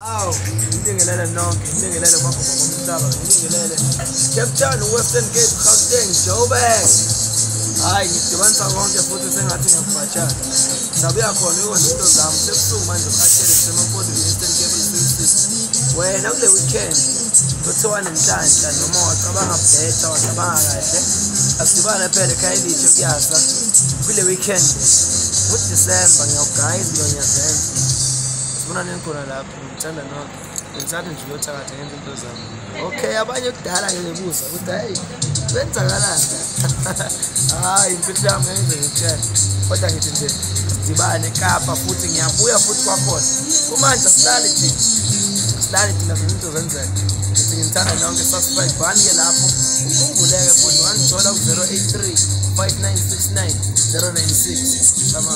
Hawu, ngibingelele nonke, ngibingelele kwakho ngomhlaba, ngibingelele Cape Town, Western Cape, Gauteng, Joburg. Hayi, ngidibanisa konke futhi sengathi ngiyakubhatshana. Sabuya khona uyokwenza into zami, sebusuku manje ukhathele ngisemampondweni Eastern Cape City. Wena kule weekend kuthiwa nenhlanhla noma wacabanga bhetha wacabanga kahle asidibane phela ekhaya elithe kuyasa kule weekend ngoDisemba ngiyawugaya izilonye zenze khona lapho ngithanda nonke ngithathe nje uyothakatha ngenza into zami okay abanye kudala ngebuza ukuthi hayi kwenzakalani? Hayi impilo yami ngenze ngitshela kodwa ngithi nje sidibane ekapa futhi ngiyabuya futhi kwakhona. Kumanje asilali thina asilali thina zinto zenzeka. Ngithi ngithanda nonke subscribe bani-ke lapho. Ukhumbuleke futhi wangithola ku-083 5969 096 tamam